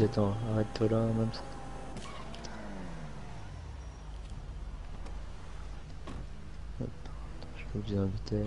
Vous êtes en arrête-toi là, même. Je peux vous inviter.